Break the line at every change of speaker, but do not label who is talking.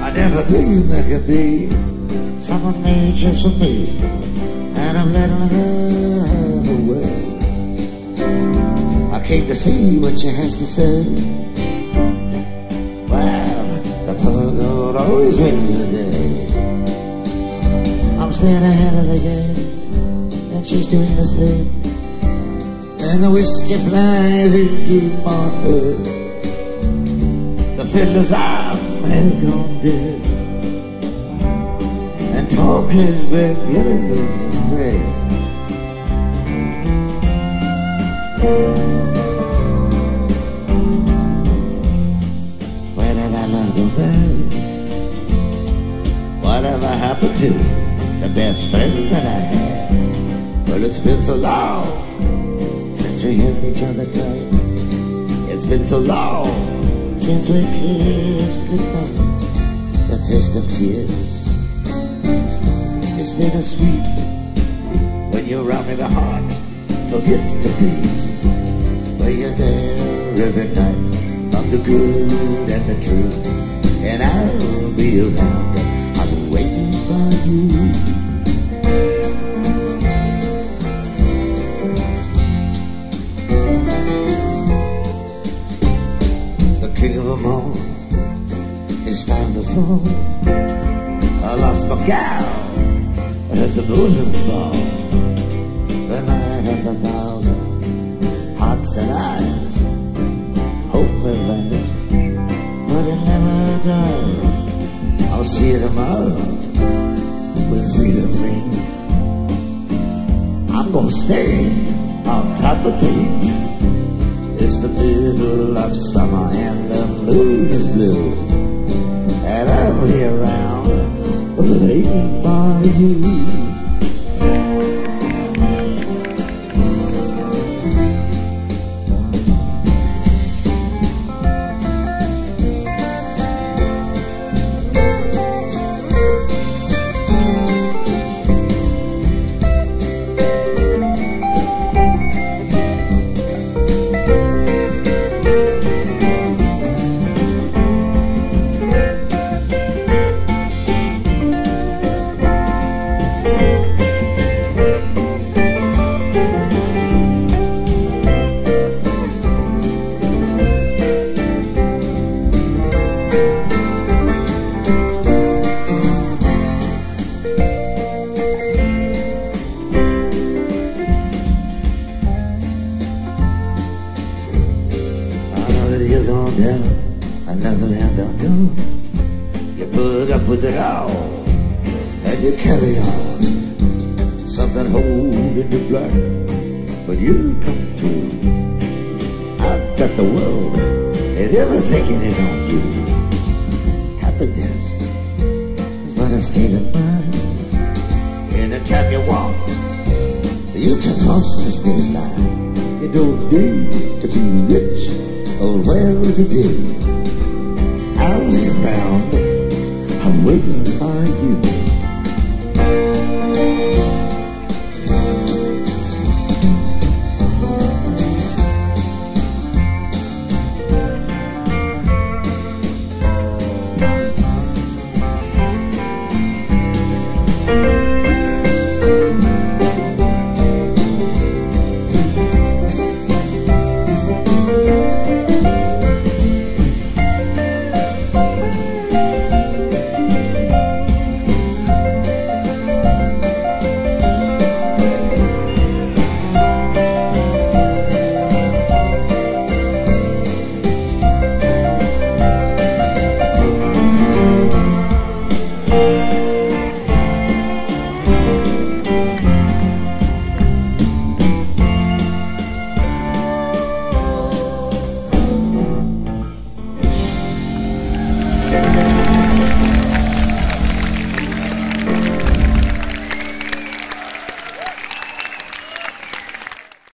I never dreamed there could be someone made just for me, and I'm letting her away. I came to see what she has to say. Girl always wins the day. I'm staying ahead of the game, and she's doing the same. And the whiskey flies into my head. The fiddler's arm has gone dead. And talk has been given us astray. Where the best friend that I had? Well, it's been so long since we held each other tight. It's been so long since we kissed goodbye. The taste of tears. It's bittersweet when you're around me. The heart forgets to beat. But you're there every night of the good and the true. And I'll be around. King of them all. It's time to fall. I lost my gal at the Blues Ball. The night has a thousand hearts and eyes. Hope may vanish, but it never does. I'll see you tomorrow when freedom rings. I'm gonna stay on top of things. It's the middle of summer and the moon is blue. And I'll be around waiting for you. Another man don't go. You put up with it all, and you carry on. Something holding you back, but you come through. I bet the world ain't ever thinking it on you. Happiness is but a state of mind. Anytime you want, you can cross the state line. You don't need to be rich or well to